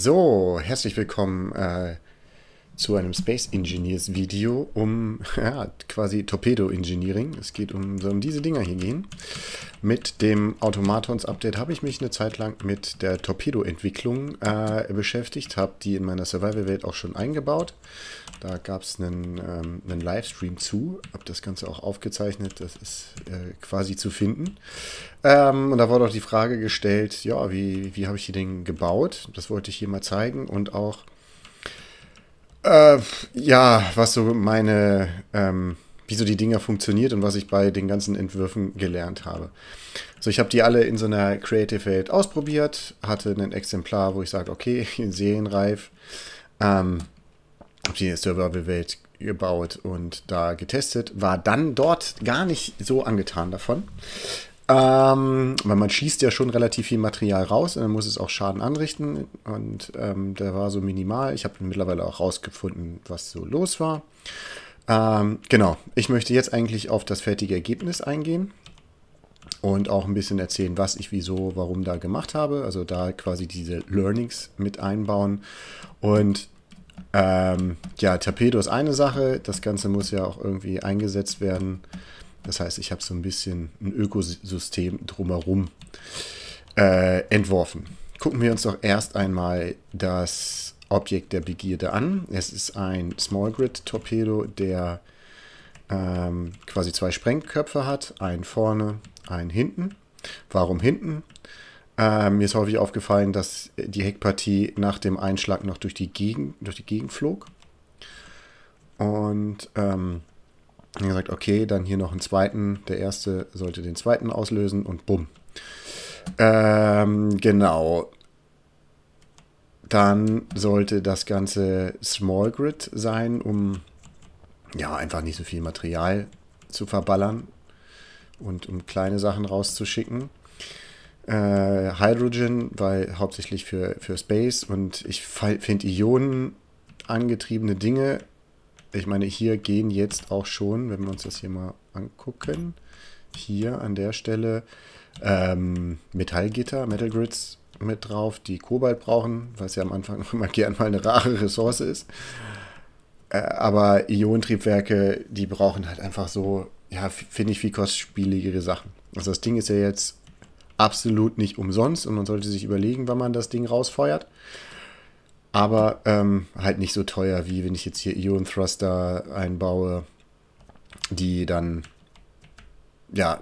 So, herzlich willkommen äh, zu einem Space Engineers Video um ja, quasi Torpedo Engineering. Es geht um, um diese Dinger hier gehen. Mit dem Automatons Update habe ich mich eine Zeit lang mit der Torpedo-Entwicklung äh, beschäftigt, habe die in meiner Survival-Welt auch schon eingebaut. Da gab es einen, ähm, einen Livestream zu, habe das Ganze auch aufgezeichnet, das ist äh, quasi zu finden. Ähm, und da wurde auch die Frage gestellt, ja, wie, wie habe ich die Dinge gebaut? Das wollte ich hier mal zeigen und auch äh, ja, was so meine, ähm, wie so die Dinger funktioniert und was ich bei den ganzen Entwürfen gelernt habe. So, ich habe die alle in so einer Creative Welt ausprobiert, hatte ein Exemplar, wo ich sage, okay, serienreif. Ähm, die Survival-Welt gebaut und da getestet, war dann dort gar nicht so angetan davon. Ähm, weil man schießt ja schon relativ viel Material raus und dann muss es auch Schaden anrichten. Und ähm, der war so minimal. Ich habe mittlerweile auch rausgefunden, was so los war. Ähm, genau, ich möchte jetzt eigentlich auf das fertige Ergebnis eingehen und auch ein bisschen erzählen, was ich wieso, warum da gemacht habe. Also da quasi diese Learnings mit einbauen. Und ähm, ja, Tapedo ist eine Sache. Das Ganze muss ja auch irgendwie eingesetzt werden. Das heißt, ich habe so ein bisschen ein Ökosystem drumherum äh, entworfen. Gucken wir uns doch erst einmal das Objekt der Begierde an. Es ist ein Small Grid Torpedo, der ähm, quasi zwei Sprengköpfe hat, einen vorne, einen hinten. Warum hinten? Ähm, mir ist häufig aufgefallen, dass die Heckpartie nach dem Einschlag noch durch die Gegend, durch die Gegend flog. Und ähm, dann gesagt, okay, dann hier noch einen zweiten. Der erste sollte den zweiten auslösen und bumm. Ähm, genau. Dann sollte das Ganze Small Grid sein, um ja einfach nicht so viel Material zu verballern und um kleine Sachen rauszuschicken. Äh, Hydrogen, weil hauptsächlich für, für Space und ich finde Ionen angetriebene Dinge ich meine, hier gehen jetzt auch schon, wenn wir uns das hier mal angucken, hier an der Stelle ähm, Metallgitter, Metal Grids mit drauf, die Kobalt brauchen, was ja am Anfang immer gern mal eine rare Ressource ist. Äh, aber Ionentriebwerke, die brauchen halt einfach so, ja, finde ich, viel kostspieligere Sachen. Also das Ding ist ja jetzt absolut nicht umsonst und man sollte sich überlegen, wann man das Ding rausfeuert aber ähm, halt nicht so teuer, wie wenn ich jetzt hier Ion Thruster einbaue, die dann, ja,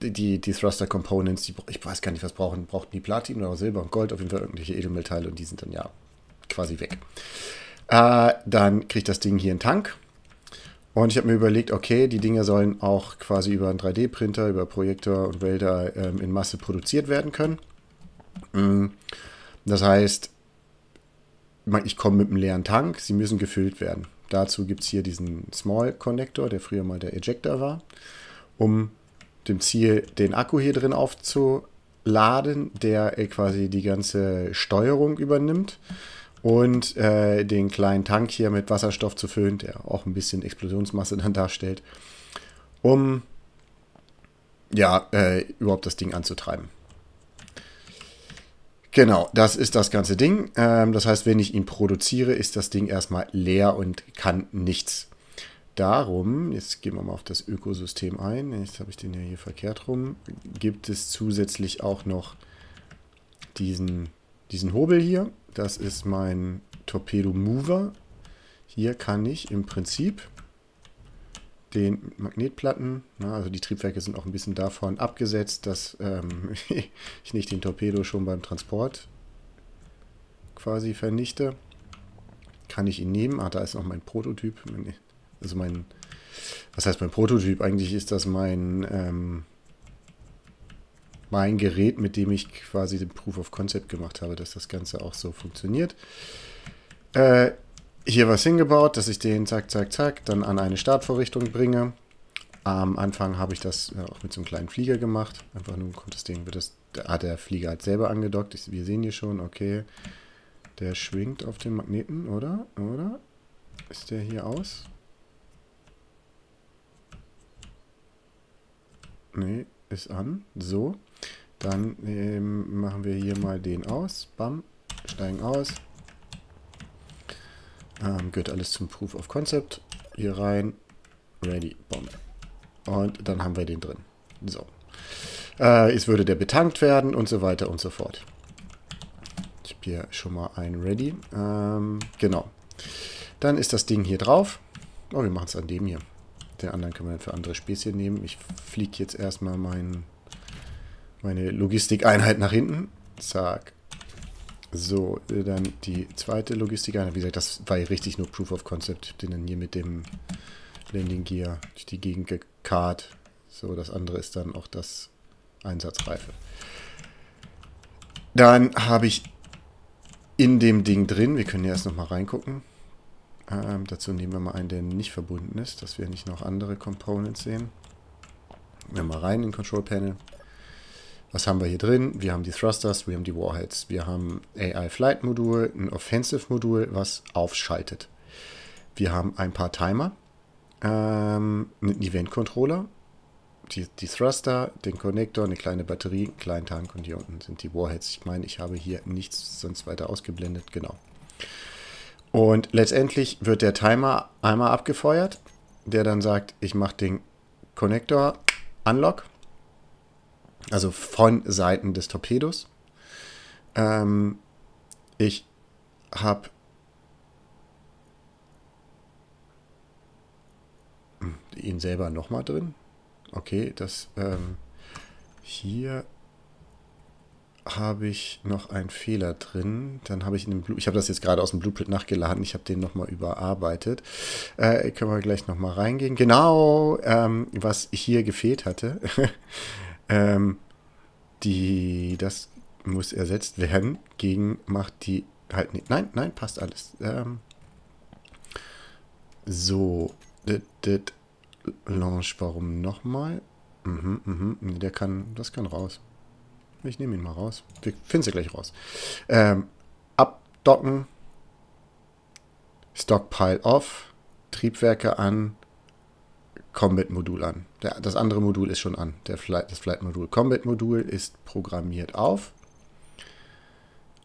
die, die, Thruster Components, die, ich weiß gar nicht, was brauchen, brauchten die Platin oder Silber und Gold, auf jeden Fall irgendwelche Edelmetallteile und die sind dann ja quasi weg. Äh, dann kriegt das Ding hier einen Tank. Und ich habe mir überlegt, okay, die Dinge sollen auch quasi über einen 3D-Printer, über Projektor und Welder ähm, in Masse produziert werden können. Mm, das heißt, ich komme mit einem leeren Tank, sie müssen gefüllt werden. Dazu gibt es hier diesen Small Connector, der früher mal der Ejector war, um dem Ziel den Akku hier drin aufzuladen, der quasi die ganze Steuerung übernimmt und äh, den kleinen Tank hier mit Wasserstoff zu füllen, der auch ein bisschen Explosionsmasse dann darstellt, um ja, äh, überhaupt das Ding anzutreiben. Genau, das ist das ganze Ding. Ähm, das heißt, wenn ich ihn produziere, ist das Ding erstmal leer und kann nichts. Darum, jetzt gehen wir mal auf das Ökosystem ein. Jetzt habe ich den ja hier verkehrt rum. Gibt es zusätzlich auch noch diesen, diesen Hobel hier. Das ist mein Torpedo Mover. Hier kann ich im Prinzip den Magnetplatten. Na, also die Triebwerke sind auch ein bisschen davon abgesetzt, dass ähm, ich nicht den Torpedo schon beim Transport quasi vernichte. Kann ich ihn nehmen. Ah, da ist noch mein Prototyp. Also mein, was heißt mein Prototyp? Eigentlich ist das mein, ähm, mein Gerät, mit dem ich quasi den Proof of Concept gemacht habe, dass das Ganze auch so funktioniert. Äh, hier was hingebaut, dass ich den zack, zack, zack dann an eine Startvorrichtung bringe. Am Anfang habe ich das auch mit so einem kleinen Flieger gemacht. Einfach nur kommt das Ding, wird das, hat der Flieger halt selber angedockt. Ich, wir sehen hier schon, okay, der schwingt auf dem Magneten, oder? Oder? Ist der hier aus? Nee, ist an. So. Dann ähm, machen wir hier mal den aus. Bam. Steigen aus. Ähm, gehört alles zum Proof of Concept. Hier rein. Ready. Bomb. Und dann haben wir den drin. So. Äh, es würde der betankt werden und so weiter und so fort. Ich habe hier schon mal ein Ready. Ähm, genau. Dann ist das Ding hier drauf. Oh, wir machen es an dem hier. Den anderen können wir dann für andere Späßchen nehmen. Ich fliege jetzt erstmal mein, meine Logistikeinheit nach hinten. Zack. So, dann die zweite Logistikeinheit. Wie gesagt, das war hier richtig nur Proof of Concept. Ich den dann hier mit dem Landing Gear durch die Gegend gekarrt. So, das andere ist dann auch das Einsatzreife. Dann habe ich in dem Ding drin, wir können ja erst nochmal reingucken. Ähm, dazu nehmen wir mal einen, der nicht verbunden ist, dass wir nicht noch andere Components sehen. Wir mal rein in Control Panel. Was haben wir hier drin? Wir haben die Thrusters, wir haben die Warheads, wir haben AI Flight Modul, ein Offensive Modul, was aufschaltet. Wir haben ein paar Timer, ähm, einen Event Controller, die, die Thruster, den Connector, eine kleine Batterie, einen kleinen Tank und hier unten sind die Warheads. Ich meine, ich habe hier nichts sonst weiter ausgeblendet, genau. Und letztendlich wird der Timer einmal abgefeuert, der dann sagt, ich mache den Connector Unlock, also von Seiten des Torpedos. Ähm, ich habe ihn selber nochmal drin. Okay, das ähm, hier habe ich noch einen Fehler drin. Dann habe ich in dem Blu ich habe das jetzt gerade aus dem Blueprint nachgeladen. Ich habe den nochmal überarbeitet. Äh, können wir gleich nochmal reingehen. Genau, ähm, was hier gefehlt hatte. ähm, die, das muss ersetzt werden gegen macht die halt nicht. Nein, nein, passt alles. Ähm, so, dit, dit, Launch, warum nochmal? Mhm, mhm, der kann, das kann raus. Ich nehme ihn mal raus. Wir finden sie gleich raus. Ähm, abdocken. Stockpile off. Triebwerke an. Combat-Modul an. Der, das andere Modul ist schon an. Der Flight, das Flight-Modul. Combat-Modul ist programmiert auf.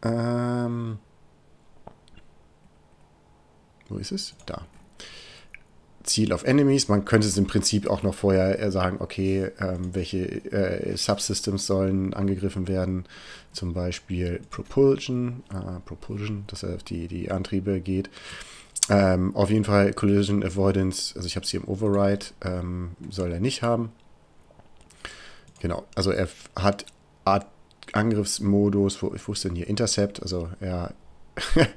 Ähm, wo ist es? Da. Ziel auf Enemies. Man könnte es im Prinzip auch noch vorher sagen, okay, ähm, welche äh, Subsystems sollen angegriffen werden. Zum Beispiel Propulsion, äh, Propulsion, dass er auf die, die Antriebe geht. Ähm, auf jeden Fall Collision Avoidance, also ich habe es hier im Override, ähm, soll er nicht haben. Genau, also er hat Art Angriffsmodus, wo, wo ist denn hier Intercept? Also er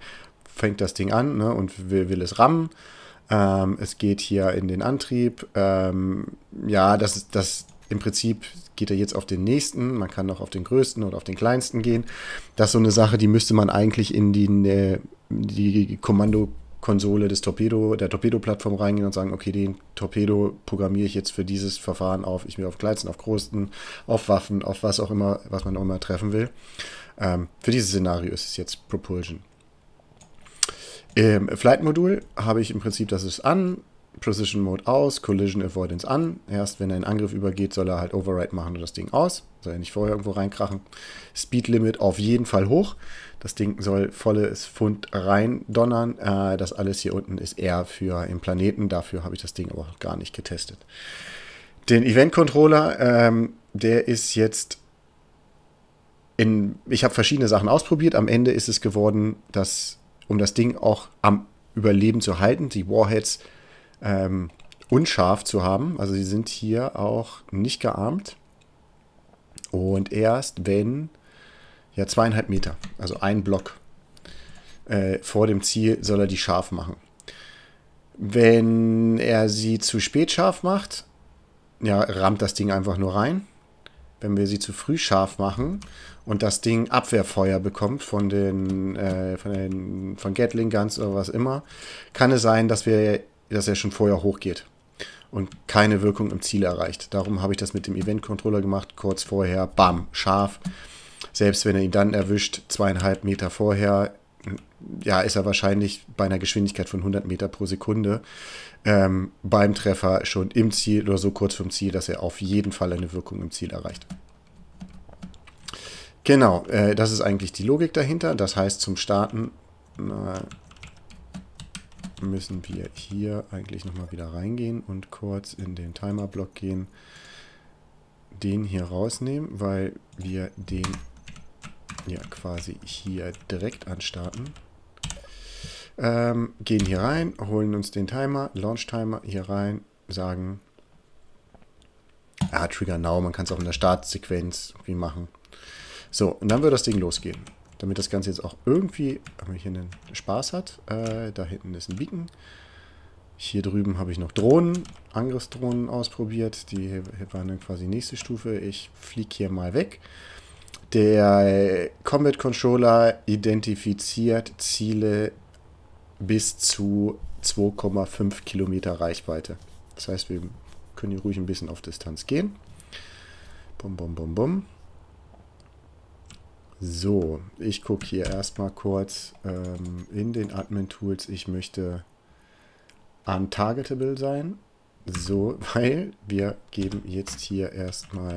fängt das Ding an ne, und will, will es rammen. Ähm, es geht hier in den Antrieb. Ähm, ja, das, das im Prinzip geht er jetzt auf den nächsten. Man kann noch auf den größten oder auf den kleinsten gehen. Das ist so eine Sache, die müsste man eigentlich in die, äh, die Kommandokonsole des Torpedo, der Torpedo-Plattform reingehen und sagen, okay, den Torpedo programmiere ich jetzt für dieses Verfahren auf. Ich will auf kleinsten, auf größten, auf Waffen, auf was auch immer, was man auch immer treffen will. Ähm, für dieses Szenario ist es jetzt Propulsion. Im Flight-Modul habe ich im Prinzip, das ist an, Precision Mode aus, Collision Avoidance an. Erst wenn er in Angriff übergeht, soll er halt Override machen und das Ding aus. Soll er nicht vorher irgendwo reinkrachen. Speed Limit auf jeden Fall hoch. Das Ding soll volles Pfund rein donnern. Äh, das alles hier unten ist eher für im Planeten. Dafür habe ich das Ding aber noch gar nicht getestet. Den Event Controller, ähm, der ist jetzt in. Ich habe verschiedene Sachen ausprobiert. Am Ende ist es geworden, dass um das Ding auch am Überleben zu halten, die Warheads ähm, unscharf zu haben. Also sie sind hier auch nicht gearmt. Und erst wenn, ja, zweieinhalb Meter, also ein Block äh, vor dem Ziel, soll er die scharf machen. Wenn er sie zu spät scharf macht, ja, rammt das Ding einfach nur rein. Wenn wir sie zu früh scharf machen und das Ding Abwehrfeuer bekommt von den, äh, von den von Gatling Guns oder was immer, kann es sein, dass wir, dass er schon vorher hochgeht und keine Wirkung im Ziel erreicht. Darum habe ich das mit dem Event Controller gemacht, kurz vorher, bam, scharf. Selbst wenn er ihn dann erwischt, zweieinhalb Meter vorher, ja, ist er wahrscheinlich bei einer Geschwindigkeit von 100 Meter pro Sekunde ähm, beim Treffer schon im Ziel oder so kurz vom Ziel, dass er auf jeden Fall eine Wirkung im Ziel erreicht. Genau, äh, das ist eigentlich die Logik dahinter. Das heißt, zum Starten äh, müssen wir hier eigentlich nochmal wieder reingehen und kurz in den Timer-Block gehen. Den hier rausnehmen, weil wir den ja quasi hier direkt anstarten. Ähm, gehen hier rein, holen uns den Timer, Launch-Timer hier rein, sagen, ja, Trigger Now, man kann es auch in der Startsequenz irgendwie machen. So, und dann wird das Ding losgehen. Damit das Ganze jetzt auch irgendwie hier einen Spaß hat. Äh, da hinten ist ein Beacon. Hier drüben habe ich noch Drohnen, Angriffsdrohnen ausprobiert. Die waren dann quasi nächste Stufe. Ich fliege hier mal weg. Der Combat Controller identifiziert Ziele bis zu 2,5 Kilometer Reichweite. Das heißt, wir können hier ruhig ein bisschen auf Distanz gehen. Bum, bum, bum, bum. So, ich gucke hier erstmal kurz ähm, in den Admin-Tools. Ich möchte untargetable sein. So, weil wir geben jetzt hier erstmal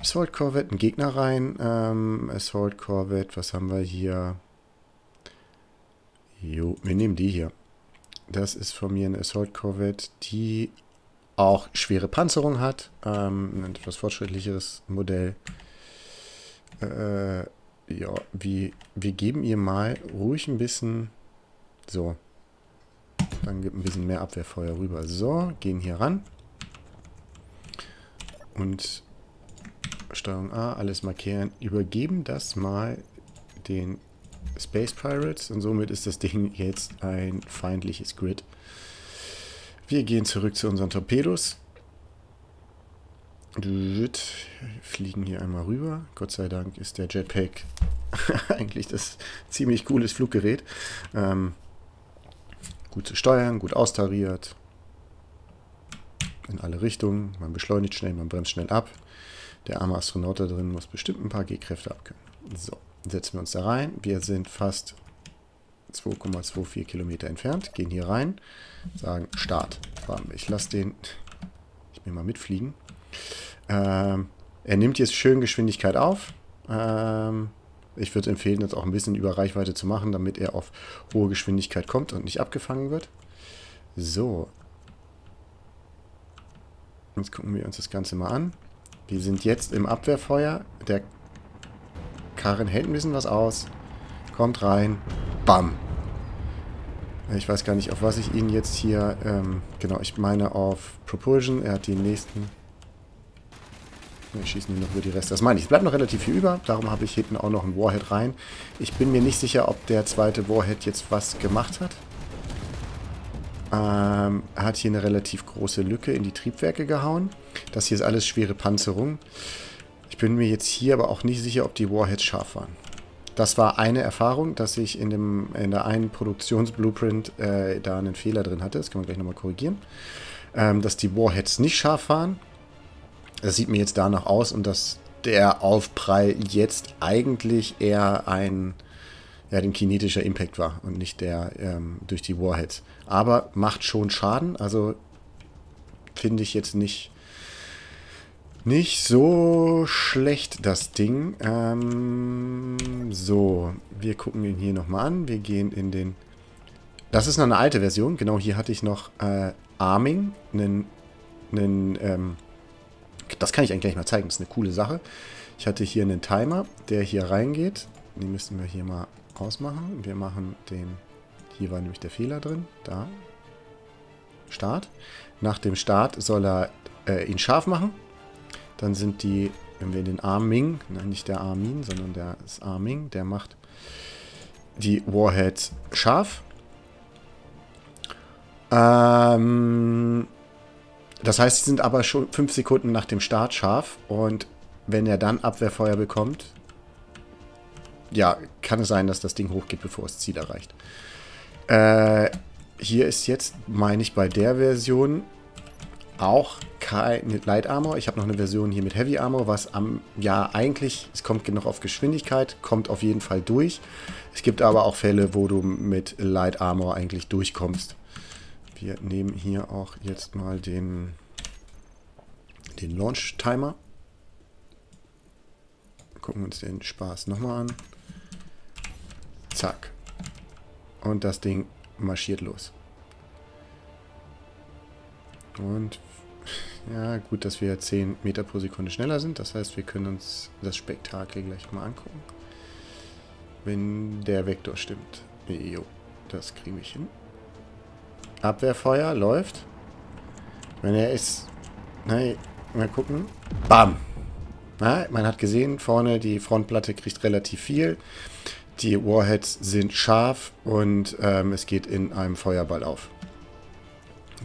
Assault Corvette einen Gegner rein. Ähm, Assault Corvette, was haben wir hier? Jo, wir nehmen die hier. Das ist von mir eine Assault Corvette, die auch schwere Panzerung hat. Ähm, ein etwas fortschrittlicheres Modell. Äh, ja, wir, wir geben ihr mal ruhig ein bisschen... So. Dann gibt ein bisschen mehr Abwehrfeuer rüber. So, gehen hier ran. Und Steuerung A, alles markieren. Übergeben das mal den Space Pirates und somit ist das Ding jetzt ein feindliches Grid. Wir gehen zurück zu unseren Torpedos. Fliegen hier einmal rüber. Gott sei Dank ist der Jetpack eigentlich das ziemlich cooles Fluggerät. Ähm, gut zu steuern, gut austariert. In alle Richtungen. Man beschleunigt schnell, man bremst schnell ab. Der arme Astronaut da drin muss bestimmt ein paar G-Kräfte abkönnen. So, setzen wir uns da rein. Wir sind fast 2,24 Kilometer entfernt. Gehen hier rein, sagen Start. Ich lasse den, ich mal mitfliegen. Ähm, er nimmt jetzt schön Geschwindigkeit auf. Ähm, ich würde empfehlen, das auch ein bisschen über Reichweite zu machen, damit er auf hohe Geschwindigkeit kommt und nicht abgefangen wird. So. Jetzt gucken wir uns das Ganze mal an. Wir sind jetzt im Abwehrfeuer. Der Karin hält ein bisschen was aus. Kommt rein. Bam. Ich weiß gar nicht, auf was ich ihn jetzt hier... Ähm, genau, ich meine auf Propulsion. Er hat die nächsten... Wir schießen ihn noch über die Reste. Das meine ich. Es bleibt noch relativ viel über. Darum habe ich hinten auch noch ein Warhead rein. Ich bin mir nicht sicher, ob der zweite Warhead jetzt was gemacht hat. Ähm, hat hier eine relativ große Lücke in die Triebwerke gehauen. Das hier ist alles schwere Panzerung. Ich bin mir jetzt hier aber auch nicht sicher, ob die Warheads scharf waren. Das war eine Erfahrung, dass ich in, dem, in der einen Produktionsblueprint äh, da einen Fehler drin hatte. Das können wir gleich nochmal korrigieren. Ähm, dass die Warheads nicht scharf waren. Das sieht mir jetzt danach aus und dass der Aufprall jetzt eigentlich eher ein ja, den kinetischer Impact war und nicht der ähm, durch die Warheads. Aber macht schon Schaden, also finde ich jetzt nicht, nicht so schlecht, das Ding. Ähm, so, wir gucken ihn hier nochmal an. Wir gehen in den... Das ist noch eine alte Version. Genau, hier hatte ich noch äh, Arming. Einen, einen, ähm, das kann ich eigentlich gleich mal zeigen. Das ist eine coole Sache. Ich hatte hier einen Timer, der hier reingeht. Den müssen wir hier mal ausmachen. Wir machen den, hier war nämlich der Fehler drin, da, Start. Nach dem Start soll er äh, ihn scharf machen. Dann sind die, wenn wir den Arming, nein, nicht der Armin, sondern der ist Arming, der macht die Warheads scharf. Ähm, das heißt, sie sind aber schon 5 Sekunden nach dem Start scharf und wenn er dann Abwehrfeuer bekommt, ja, kann es sein, dass das Ding hochgeht, bevor es Ziel erreicht. Äh, hier ist jetzt, meine ich, bei der Version auch kein Light Armor. Ich habe noch eine Version hier mit Heavy Armor, was am, ja, eigentlich, es kommt noch auf Geschwindigkeit, kommt auf jeden Fall durch. Es gibt aber auch Fälle, wo du mit Light Armor eigentlich durchkommst. Wir nehmen hier auch jetzt mal den, den Launch Timer. Gucken uns den Spaß nochmal an. Zack. Und das Ding marschiert los. Und ja, gut, dass wir 10 Meter pro Sekunde schneller sind. Das heißt, wir können uns das Spektakel gleich mal angucken. Wenn der Vektor stimmt. Jo, das kriege ich hin. Abwehrfeuer läuft. Wenn er ist... Nein, mal gucken. Bam! Na, man hat gesehen, vorne die Frontplatte kriegt relativ viel. Die Warheads sind scharf und ähm, es geht in einem Feuerball auf.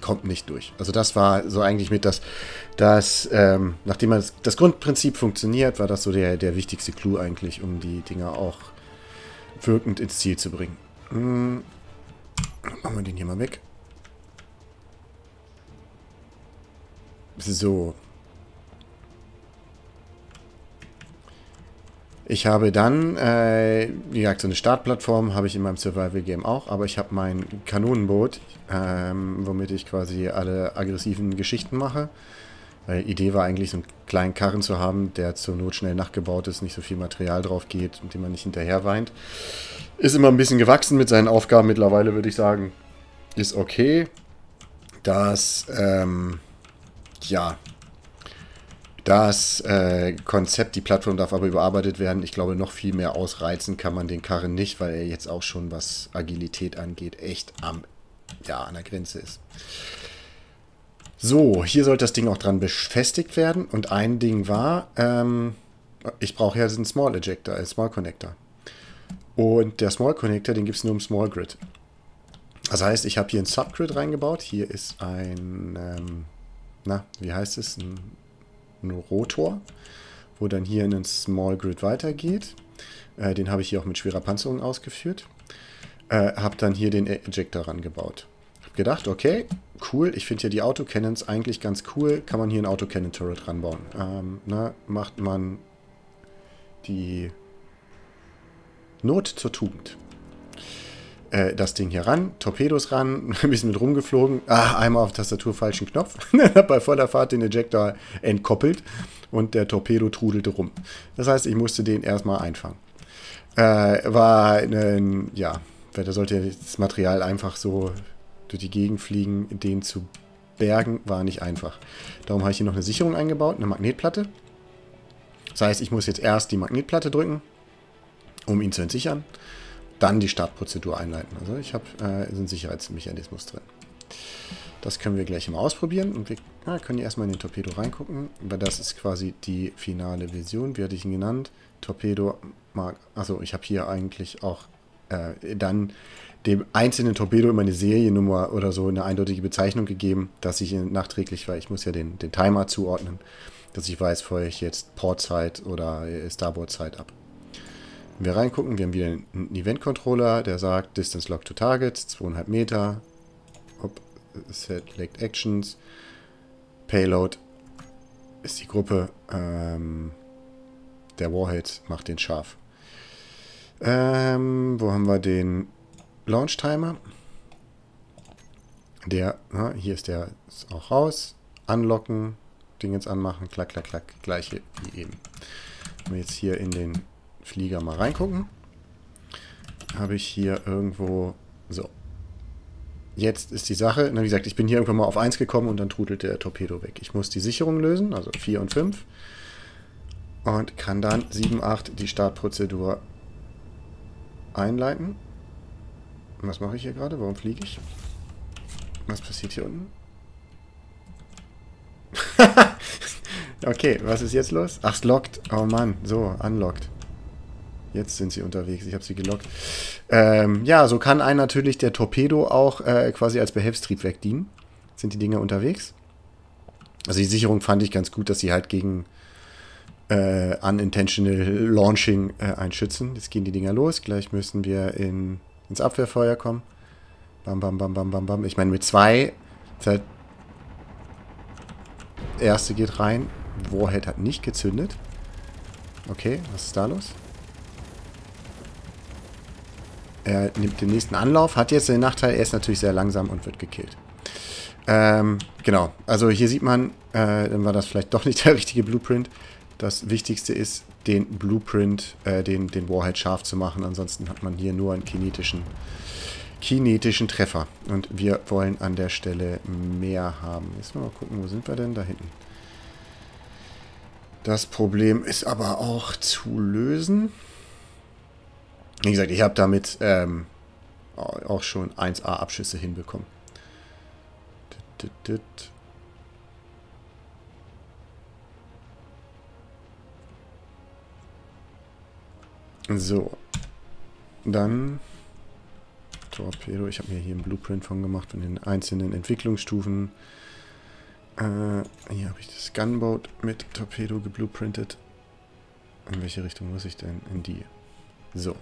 Kommt nicht durch. Also das war so eigentlich mit das, das ähm, nachdem das, das Grundprinzip funktioniert, war das so der, der wichtigste Clou eigentlich, um die Dinger auch wirkend ins Ziel zu bringen. Hm. Machen wir den hier mal weg. So. Ich habe dann, äh, wie gesagt, so eine Startplattform habe ich in meinem Survival-Game auch, aber ich habe mein Kanonenboot, ähm, womit ich quasi alle aggressiven Geschichten mache. Weil die Idee war eigentlich, so einen kleinen Karren zu haben, der zur Not schnell nachgebaut ist, nicht so viel Material drauf geht und dem man nicht hinterher weint. Ist immer ein bisschen gewachsen mit seinen Aufgaben mittlerweile, würde ich sagen. Ist okay. Das, ähm, ja, das äh, Konzept, die Plattform darf aber überarbeitet werden. Ich glaube, noch viel mehr ausreizen kann man den Karren nicht, weil er jetzt auch schon, was Agilität angeht, echt am, ja, an der Grenze ist. So, hier sollte das Ding auch dran befestigt werden. Und ein Ding war, ähm, ich brauche ja einen Small Ejector, einen Small Connector. Und der Small Connector, den gibt es nur im Small Grid. Das heißt, ich habe hier ein Subgrid reingebaut. Hier ist ein, ähm, na, wie heißt es? Ein einen Rotor, wo dann hier in ein Small Grid weitergeht. Äh, den habe ich hier auch mit schwerer Panzerung ausgeführt. Äh, habe dann hier den Ejector rangebaut. Habe gedacht, okay, cool, ich finde ja die Autocannons eigentlich ganz cool. Kann man hier ein Autocannon-Turret ranbauen. Ähm, na, macht man die Not zur Tugend äh, das Ding hier ran, Torpedos ran, ein bisschen mit rumgeflogen. Ah, einmal auf Tastatur falschen Knopf. bei voller Fahrt den Ejector entkoppelt und der Torpedo trudelte rum. Das heißt, ich musste den erstmal einfangen. Äh, war ein, ja, da sollte das Material einfach so durch die Gegend fliegen, den zu bergen, war nicht einfach. Darum habe ich hier noch eine Sicherung eingebaut, eine Magnetplatte. Das heißt, ich muss jetzt erst die Magnetplatte drücken, um ihn zu entsichern dann die Startprozedur einleiten. Also ich habe äh, einen Sicherheitsmechanismus drin. Das können wir gleich mal ausprobieren und wir ja, können hier erstmal in den Torpedo reingucken, weil das ist quasi die finale Version. Wie hatte ich ihn genannt? Torpedo mag. Also ich habe hier eigentlich auch äh, dann dem einzelnen Torpedo immer eine Seriennummer oder so eine eindeutige Bezeichnung gegeben, dass ich nachträglich, weil ich muss ja den, den Timer zuordnen, dass ich weiß, feuere ich jetzt Portzeit oder Starboard-Zeit ab. Wenn wir reingucken, wir haben wieder einen Event-Controller, der sagt Distance Lock to Target, 2,5 Meter. Hop, Select Actions. Payload ist die Gruppe. Ähm, der Warhead macht den scharf. Ähm, wo haben wir den Launch Timer? Der, na, hier ist der ist auch raus. Anlocken, Ding jetzt anmachen, klack, klack, klack, gleiche wie eben. Wenn wir jetzt hier in den Flieger mal reingucken. Habe ich hier irgendwo... So. Jetzt ist die Sache, na, wie gesagt, ich bin hier irgendwann mal auf 1 gekommen und dann trudelt der Torpedo weg. Ich muss die Sicherung lösen, also 4 und 5. Und kann dann 7, 8 die Startprozedur einleiten. Was mache ich hier gerade? Warum fliege ich? Was passiert hier unten? okay, was ist jetzt los? Ach, es lockt. Oh Mann, so, unlocked. Jetzt sind sie unterwegs. Ich habe sie gelockt. Ähm, ja, so kann ein natürlich der Torpedo auch äh, quasi als Behelfstriebwerk dienen. Sind die Dinge unterwegs? Also die Sicherung fand ich ganz gut, dass sie halt gegen äh, unintentional Launching äh, einschützen. Jetzt gehen die Dinger los. Gleich müssen wir in, ins Abwehrfeuer kommen. Bam, bam, bam, bam, bam, bam. Ich meine, mit zwei. Halt erste geht rein. Warhead hat nicht gezündet. Okay, was ist da los? Er nimmt den nächsten Anlauf, hat jetzt den Nachteil, er ist natürlich sehr langsam und wird gekillt. Ähm, genau, also hier sieht man, äh, dann war das vielleicht doch nicht der richtige Blueprint. Das Wichtigste ist, den Blueprint, äh, den, den Warhead scharf zu machen. Ansonsten hat man hier nur einen kinetischen, kinetischen Treffer. Und wir wollen an der Stelle mehr haben. Jetzt mal gucken, wo sind wir denn? Da hinten. Das Problem ist aber auch zu lösen. Wie gesagt, ich habe damit ähm, auch schon 1A-Abschüsse hinbekommen. So. Dann Torpedo. Ich habe mir hier einen Blueprint von gemacht von den einzelnen Entwicklungsstufen. Äh, hier habe ich das Gunboat mit Torpedo geblueprintet. In welche Richtung muss ich denn? In die. So.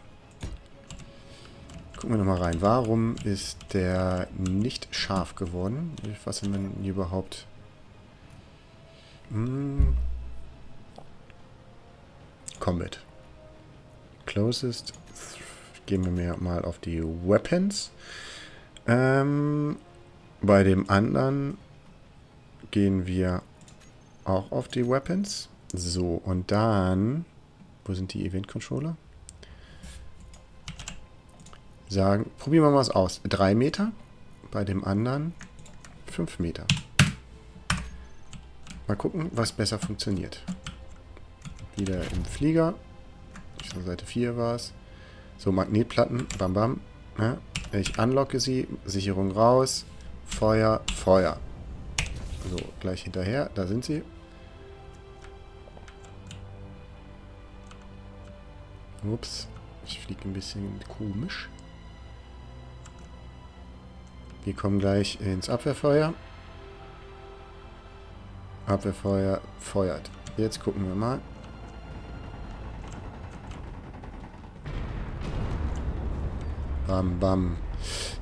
Gucken wir nochmal rein. Warum ist der nicht scharf geworden? Was haben wir denn hier überhaupt? Hm. Combat. Closest. Gehen wir mal auf die Weapons. Ähm, bei dem anderen gehen wir auch auf die Weapons. So, und dann... Wo sind die Event Controller? Sagen, probieren wir mal was aus. 3 Meter, bei dem anderen 5 Meter. Mal gucken, was besser funktioniert. Wieder im Flieger. Seite 4 war es. So, Magnetplatten, bam bam. Ja, ich unlocke sie, Sicherung raus, Feuer, Feuer. So, gleich hinterher, da sind sie. Ups, ich fliege ein bisschen komisch. Wir kommen gleich ins Abwehrfeuer. Abwehrfeuer feuert. Jetzt gucken wir mal. Bam, bam.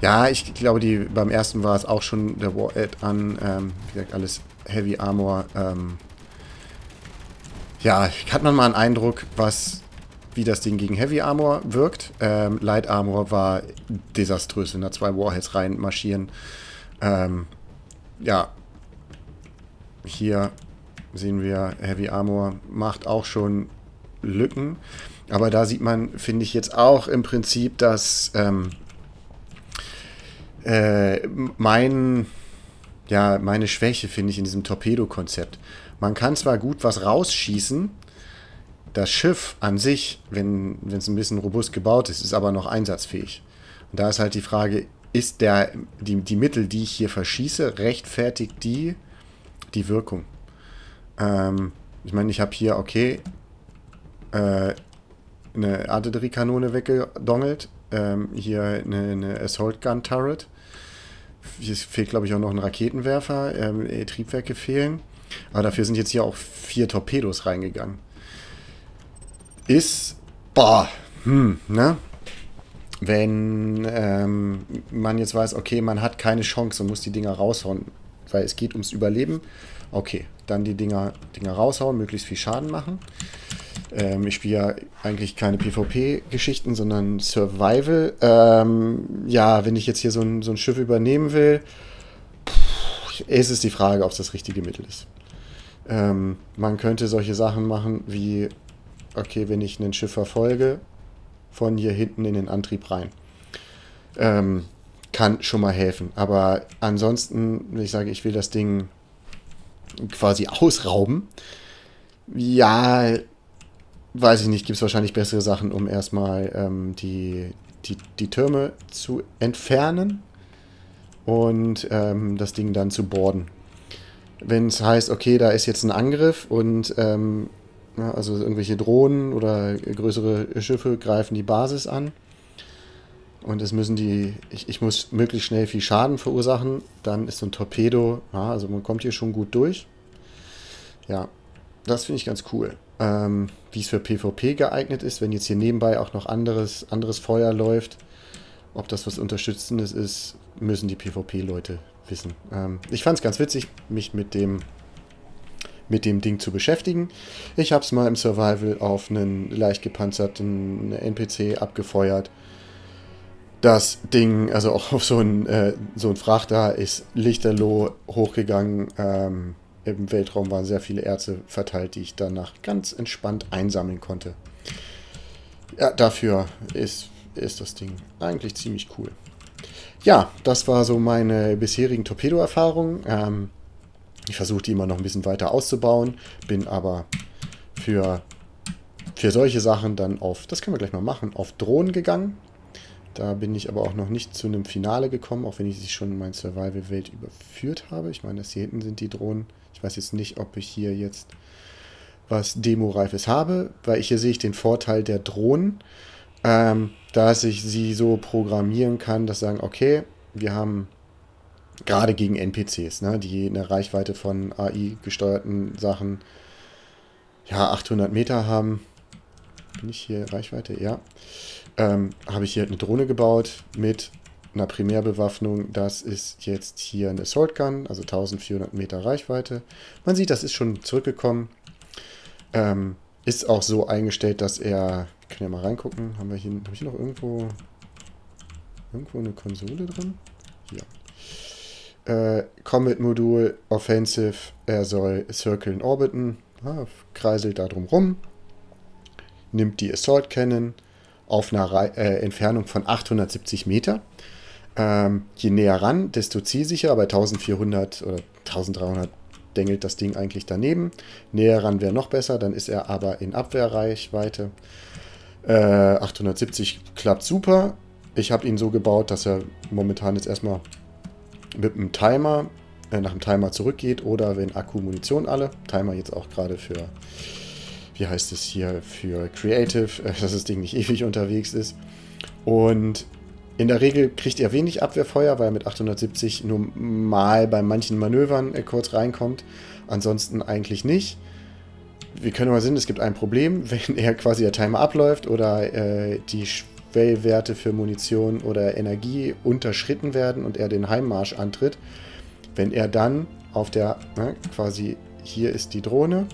Ja, ich glaube, die beim ersten war es auch schon der War-Add an. Ähm, wie gesagt, alles Heavy Armor. Ähm, ja, hat man mal einen Eindruck, was wie das Ding gegen Heavy Armor wirkt. Ähm, Light Armor war desaströs, wenn da zwei Warheads reinmarschieren. Ähm, ja, hier sehen wir, Heavy Armor macht auch schon Lücken. Aber da sieht man, finde ich jetzt auch im Prinzip, dass ähm, äh, mein, ja, meine Schwäche, finde ich, in diesem Torpedo-Konzept. Man kann zwar gut was rausschießen, das Schiff an sich, wenn es ein bisschen robust gebaut ist, ist aber noch einsatzfähig. Und da ist halt die Frage, ist der, die, die Mittel, die ich hier verschieße, rechtfertigt die die Wirkung? Ähm, ich meine, ich habe hier, okay, äh, eine Artilleriekanone weggedongelt, ähm, hier eine, eine Assault Gun Turret. Hier fehlt, glaube ich, auch noch ein Raketenwerfer. Ähm, Triebwerke fehlen. Aber dafür sind jetzt hier auch vier Torpedos reingegangen ist, boah, hm, ne? Wenn ähm, man jetzt weiß, okay, man hat keine Chance und muss die Dinger raushauen, weil es geht ums Überleben, okay, dann die Dinger, Dinger raushauen, möglichst viel Schaden machen. Ähm, ich spiele ja eigentlich keine PvP-Geschichten, sondern Survival. Ähm, ja, wenn ich jetzt hier so ein, so ein Schiff übernehmen will, pff, ist es die Frage, ob es das richtige Mittel ist. Ähm, man könnte solche Sachen machen wie okay, wenn ich ein Schiff verfolge, von hier hinten in den Antrieb rein. Ähm, kann schon mal helfen. Aber ansonsten, wenn ich sage, ich will das Ding quasi ausrauben, ja, weiß ich nicht, gibt es wahrscheinlich bessere Sachen, um erstmal ähm, die, die, die Türme zu entfernen und ähm, das Ding dann zu borden. Wenn es heißt, okay, da ist jetzt ein Angriff und ähm, ja, also irgendwelche Drohnen oder größere Schiffe greifen die Basis an. Und es müssen die, ich, ich muss möglichst schnell viel Schaden verursachen. Dann ist so ein Torpedo, ja, also man kommt hier schon gut durch. Ja, das finde ich ganz cool. Ähm, Wie es für PvP geeignet ist, wenn jetzt hier nebenbei auch noch anderes, anderes Feuer läuft. Ob das was Unterstützendes ist, müssen die PvP-Leute wissen. Ähm, ich fand es ganz witzig, mich mit dem mit dem Ding zu beschäftigen. Ich habe es mal im Survival auf einen leicht gepanzerten NPC abgefeuert. Das Ding, also auch auf so ein, äh, so ein Frachter, ist lichterloh hochgegangen. Ähm, Im Weltraum waren sehr viele Erze verteilt, die ich danach ganz entspannt einsammeln konnte. Ja, dafür ist, ist das Ding eigentlich ziemlich cool. ja, das war so meine bisherigen Torpedo-Erfahrungen. Ähm, ich versuche die immer noch ein bisschen weiter auszubauen, bin aber für, für solche Sachen dann auf, das können wir gleich mal machen, auf Drohnen gegangen. Da bin ich aber auch noch nicht zu einem Finale gekommen, auch wenn ich sie schon in mein Survival-Welt überführt habe. Ich meine, das hier hinten sind die Drohnen. Ich weiß jetzt nicht, ob ich hier jetzt was Demo-Reifes habe, weil hier sehe ich den Vorteil der Drohnen, ähm, dass ich sie so programmieren kann, dass sagen, okay, wir haben gerade gegen NPCs, ne, die eine Reichweite von AI-gesteuerten Sachen, ja, 800 Meter haben. Bin ich hier Reichweite? Ja. Ähm, habe ich hier eine Drohne gebaut mit einer Primärbewaffnung. Das ist jetzt hier eine Assault Gun, also 1400 Meter Reichweite. Man sieht, das ist schon zurückgekommen. Ähm, ist auch so eingestellt, dass er... Wir können ja mal reingucken. Haben wir hier, habe ich hier noch irgendwo... Irgendwo eine Konsole drin? Hier äh, Comet-Modul, Offensive, er soll circlen orbiten, ja, kreiselt da drum rum, nimmt die Assault Cannon auf einer Re äh, Entfernung von 870 Meter. Ähm, je näher ran, desto zielsicherer. Bei 1400 oder 1300 dengelt das Ding eigentlich daneben. Näher ran wäre noch besser, dann ist er aber in Abwehrreichweite. Äh, 870 klappt super. Ich habe ihn so gebaut, dass er momentan jetzt erstmal mit einem Timer äh, nach dem Timer zurückgeht oder wenn Akku Munition alle. Timer jetzt auch gerade für, wie heißt es hier, für Creative, äh, dass das Ding nicht ewig unterwegs ist. Und in der Regel kriegt er wenig Abwehrfeuer, weil er mit 870 nur mal bei manchen Manövern äh, kurz reinkommt. Ansonsten eigentlich nicht. Wir können aber sehen, es gibt ein Problem, wenn er quasi der Timer abläuft oder äh, die Quellwerte für Munition oder Energie unterschritten werden und er den Heimmarsch antritt, wenn er dann auf der, ne, quasi hier ist die Drohne,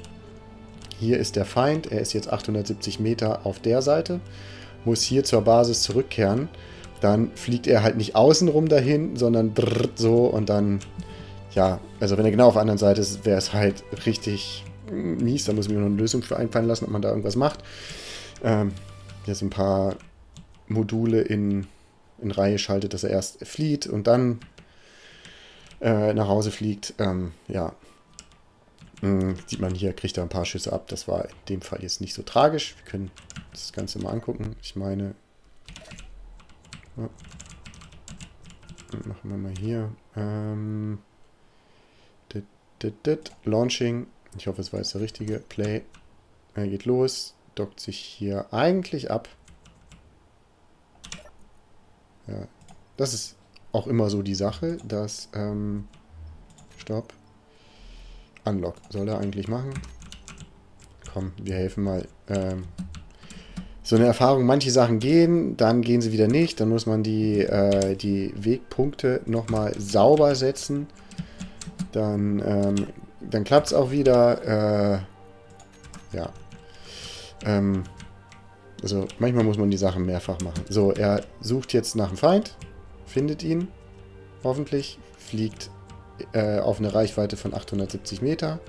hier ist der Feind, er ist jetzt 870 Meter auf der Seite, muss hier zur Basis zurückkehren, dann fliegt er halt nicht außenrum dahin, sondern so und dann, ja, also wenn er genau auf der anderen Seite ist, wäre es halt richtig mies, da muss ich mir noch eine Lösung für einfallen lassen, ob man da irgendwas macht. Ähm, hier sind ein paar Module in, in Reihe schaltet, dass er erst flieht und dann äh, nach Hause fliegt. Ähm, ja, hm, sieht man hier, kriegt er ein paar Schüsse ab. Das war in dem Fall jetzt nicht so tragisch. Wir können das Ganze mal angucken. Ich meine, ja. machen wir mal hier. Ähm, dit, dit, dit. Launching. Ich hoffe, es war jetzt der richtige. Play. Er geht los. Dockt sich hier eigentlich ab. Ja, das ist auch immer so die Sache, dass, ähm, stopp, Unlock soll er eigentlich machen. Komm, wir helfen mal. Ähm, so eine Erfahrung, manche Sachen gehen, dann gehen sie wieder nicht. Dann muss man die, äh, die Wegpunkte nochmal sauber setzen. Dann, ähm, dann klappt es auch wieder. Äh, ja. Ähm, also manchmal muss man die Sachen mehrfach machen. So, er sucht jetzt nach dem Feind, findet ihn, hoffentlich, fliegt äh, auf eine Reichweite von 870 Meter,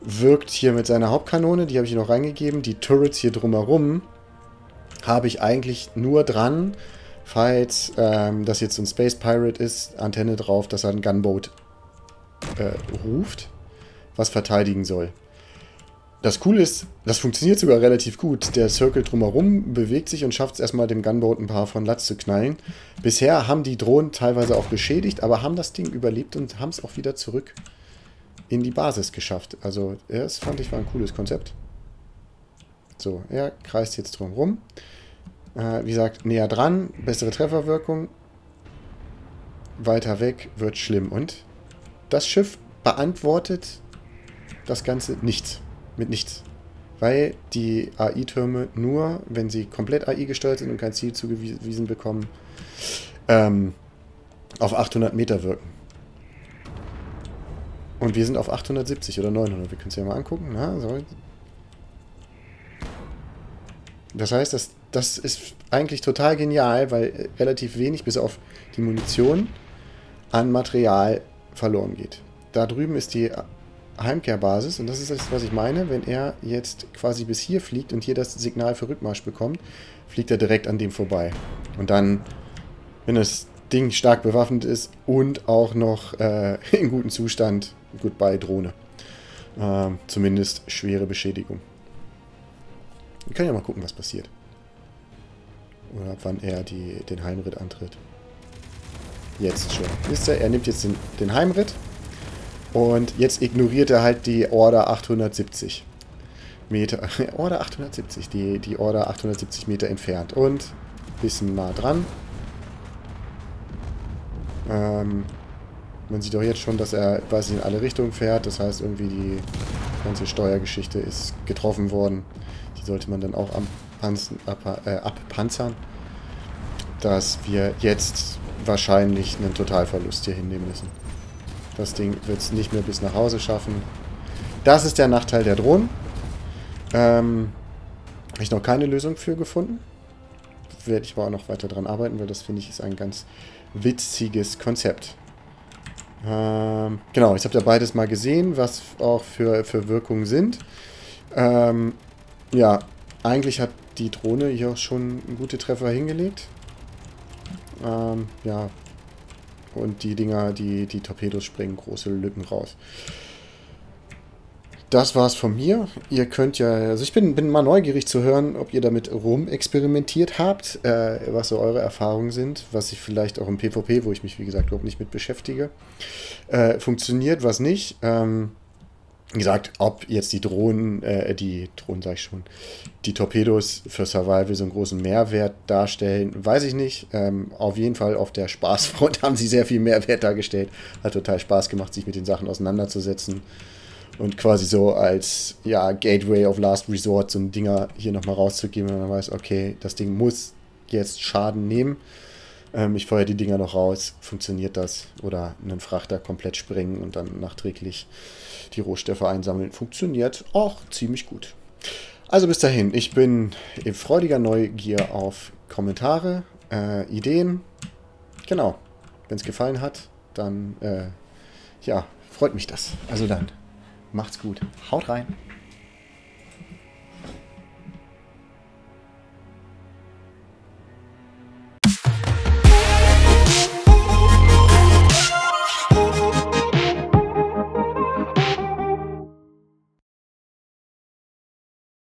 wirkt hier mit seiner Hauptkanone, die habe ich noch reingegeben, die Turrets hier drumherum habe ich eigentlich nur dran, falls ähm, das jetzt ein Space Pirate ist, Antenne drauf, dass er ein Gunboat äh, ruft, was verteidigen soll. Das Coole ist, das funktioniert sogar relativ gut. Der Circle drumherum bewegt sich und schafft es erstmal dem Gunboat ein paar von Latz zu knallen. Bisher haben die Drohnen teilweise auch beschädigt, aber haben das Ding überlebt und haben es auch wieder zurück in die Basis geschafft. Also, das fand ich war ein cooles Konzept. So, er kreist jetzt drumherum. Äh, wie gesagt, näher dran, bessere Trefferwirkung. Weiter weg wird schlimm. Und das Schiff beantwortet das Ganze nichts mit nichts. Weil die AI-Türme nur, wenn sie komplett AI gesteuert sind und kein Ziel zugewiesen bekommen, ähm, auf 800 Meter wirken. Und wir sind auf 870 oder 900. Wir können es ja mal angucken. Na, so. Das heißt, das, das ist eigentlich total genial, weil relativ wenig, bis auf die Munition, an Material verloren geht. Da drüben ist die Heimkehrbasis. Und das ist das, was ich meine. Wenn er jetzt quasi bis hier fliegt und hier das Signal für Rückmarsch bekommt, fliegt er direkt an dem vorbei. Und dann wenn das Ding stark bewaffnet ist und auch noch äh, in gutem Zustand. Goodbye Drohne. Ähm, zumindest schwere Beschädigung. Wir können ja mal gucken, was passiert. Oder wann er die, den Heimritt antritt. Jetzt schon. Wisst ihr, er nimmt jetzt den, den Heimritt. Und jetzt ignoriert er halt die Order 870 Meter. Order 870, die, die Order 870 Meter entfernt. Und bisschen nah dran. Ähm, man sieht auch jetzt schon, dass er quasi in alle Richtungen fährt. Das heißt, irgendwie die ganze Steuergeschichte ist getroffen worden. Die sollte man dann auch abpanzen, ab, äh, abpanzern. Dass wir jetzt wahrscheinlich einen Totalverlust hier hinnehmen müssen. Das Ding wird es nicht mehr bis nach Hause schaffen. Das ist der Nachteil der Drohnen. Ähm, Habe ich noch keine Lösung für gefunden. Werde ich aber auch noch weiter dran arbeiten, weil das finde ich ist ein ganz witziges Konzept. Ähm, genau, ich habe ja beides mal gesehen, was auch für, für Wirkungen sind. Ähm, ja, eigentlich hat die Drohne hier auch schon gute Treffer hingelegt. Ähm, ja, und die Dinger, die, die Torpedos springen große Lücken raus das war's von mir. Ihr könnt ja, also ich bin, bin mal neugierig zu hören, ob ihr damit rumexperimentiert habt, äh, was so eure Erfahrungen sind, was sich vielleicht auch im PvP, wo ich mich wie gesagt überhaupt nicht mit beschäftige, äh, funktioniert, was nicht. Ähm, wie gesagt, ob jetzt die Drohnen, äh, die Drohnen sag ich schon, die Torpedos für Survival so einen großen Mehrwert darstellen, weiß ich nicht. Ähm, auf jeden Fall auf der Spaßfront haben sie sehr viel Mehrwert dargestellt. Hat total Spaß gemacht, sich mit den Sachen auseinanderzusetzen und quasi so als ja, Gateway of Last Resort so ein Dinger hier nochmal rauszugeben, wenn man weiß, okay, das Ding muss jetzt Schaden nehmen. Ähm, ich feuere die Dinger noch raus, funktioniert das? Oder einen Frachter komplett springen und dann nachträglich die Rohstoffe einsammeln. Funktioniert auch ziemlich gut. Also bis dahin, ich bin in freudiger Neugier auf Kommentare, äh, Ideen. Genau, wenn es gefallen hat, dann äh, ja, freut mich das. Also dann. Macht's gut. Haut rein.